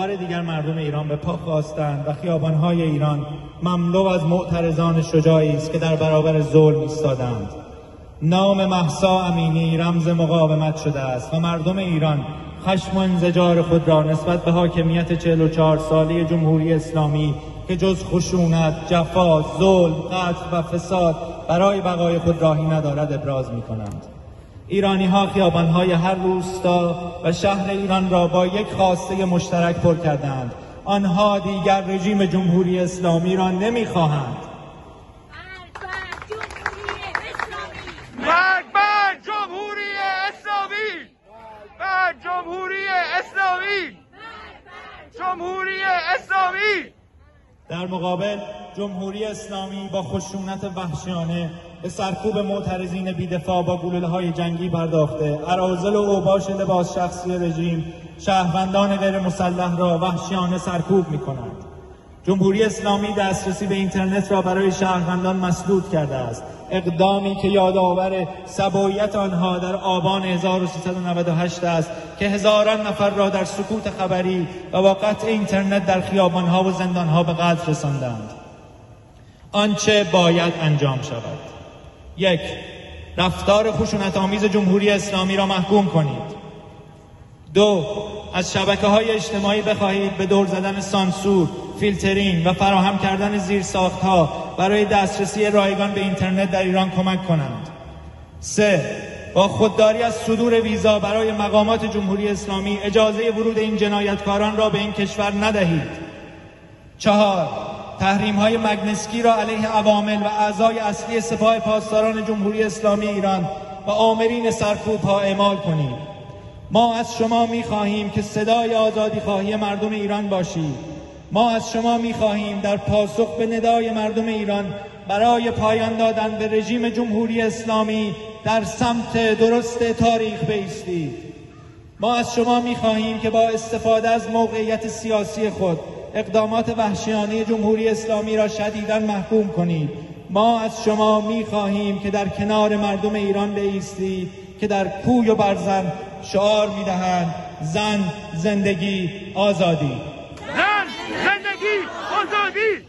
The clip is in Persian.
بار دیگر مردم ایران به پا خواستند و خیابانهای ایران مملو از معترضان شجاعی است که در برابر ظلم ایستادند نام محسا امینی رمز مقاومت شده است و مردم ایران خشم و انزجار خود را نسبت به حاکمیت 44 ساله جمهوری اسلامی که جز خشونت، جفا، ظلم، قتل و فساد برای بقای خود راهی ندارد ابراز می کنند. ایرانی ها خیابان های هر روستا و شهر ایران را با یک خواسته مشترک پر کردند. آنها دیگر رژیم جمهوری اسلامی را نمی‌خواهند. مرگ بر جمهوری اسلامی بر جمهوری اسلامی جمهوری اسلامی در مقابل جمهوری اسلامی با خشونت وحشیانه به سرکوب معترضین بیدفاع با گلوله های جنگی پرداخته. ارازل و اوباش لباس شخصی رژیم شهروندان غیر مسلح را وحشیانه سرکوب می کند. جمهوری اسلامی دسترسی به اینترنت را برای شهروندان مسدود کرده است. اقدامی که یادآور سبایت آنها در آبان 1398 است که هزاران نفر را در سکوت خبری و با قطع اینترنت در خیابانها و زندانها به قتل رساندند. آنچه باید انجام شود. یک رفتار خشونت آمیز جمهوری اسلامی را محکوم کنید دو از شبکه های اجتماعی بخواهید به دور زدن سانسور، فیلترینگ و فراهم کردن زیرساخت ها برای دسترسی رایگان به اینترنت در ایران کمک کنند. سه با خودداری از صدور ویزا برای مقامات جمهوری اسلامی اجازه ورود این جنایتکاران را به این کشور ندهید. چهار تحریم های مگنسکی را علیه عوامل و اعضای اصلی سپاه پاسداران جمهوری اسلامی ایران و آمرین سرکوب ها اعمال کنید. ما از شما می خواهیم که صدای آزادی خواهی مردم ایران باشید ما از شما می خواهیم در پاسخ به ندای مردم ایران برای پایان دادن به رژیم جمهوری اسلامی در سمت درست تاریخ بیستید ما از شما می خواهیم که با استفاده از موقعیت سیاسی خود اقدامات وحشیانه جمهوری اسلامی را شدیدا محکوم کنید. ما از شما می خواهیم که در کنار مردم ایران بیستید که در کوی و برزن شعار می‌دهند. زن زندگی آزادی. زن زندگی آزادی!